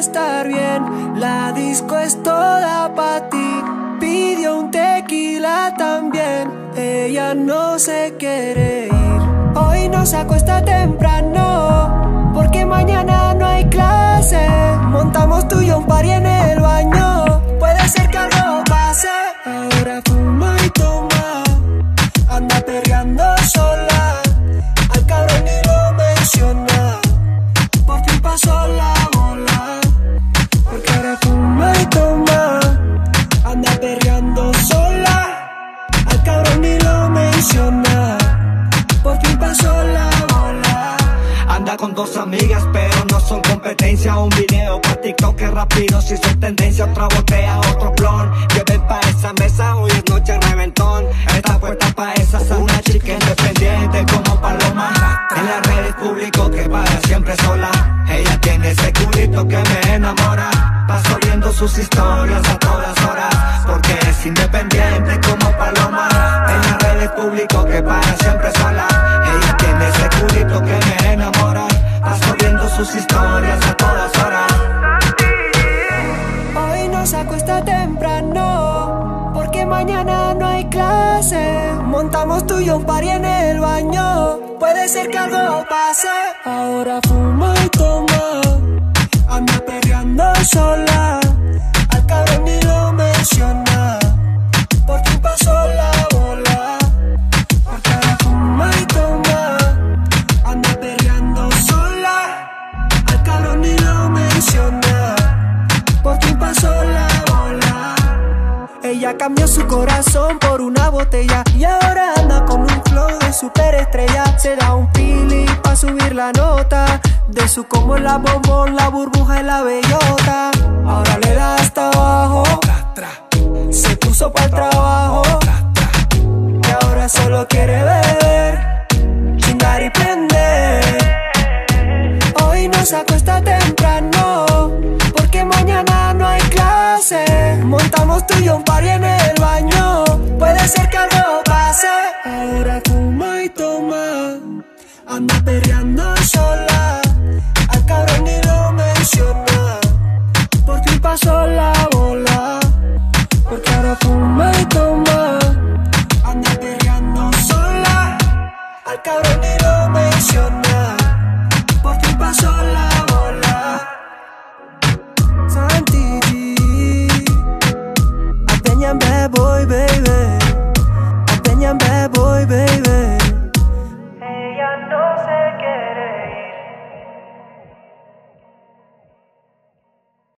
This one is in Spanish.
estar bien. La disco es toda para ti. Pidió un tequila también. Ella no se quiere ir. Hoy nos acuesta temprano. Porque mañana no hay clase. Montamos tú y un pari en el baño. Anda con dos amigas, pero no son competencia. Un video pa' TikTok que rápido si hizo tendencia. Otra botella, otro blon. Lleven pa' esa mesa, hoy es noche reventón. Esta puerta pa' esa una chica independiente como paloma. En las redes público que para siempre sola. Ella tiene ese culito que me enamora. Paso viendo sus historias a todas horas. Porque es independiente sus historias a todas horas. Hoy nos acuesta temprano, porque mañana no hay clase. Montamos tú y un pari en el baño. Puede ser que algo pase. Ahora fuma Ella cambió su corazón por una botella y ahora anda con un flow de superestrella. Se da un pili pa' subir la nota de su como la bombón, la burbuja y la bellota. Ahora le da hasta abajo, se puso para el trabajo y ahora solo quiere beber, chingar y prender. Hoy nos acuesta temprano Mañana no hay clase. Montamos tú y un pari en el baño. Puede ser que algo pase. Ahora fuma y toma. Anda perreando sola. Al cabrón ni lo menciona. Por ti pasó la bola. Porque ahora fuma y toma. Anda perreando sola. Al cabrón bad boy, baby. Bad boy, baby.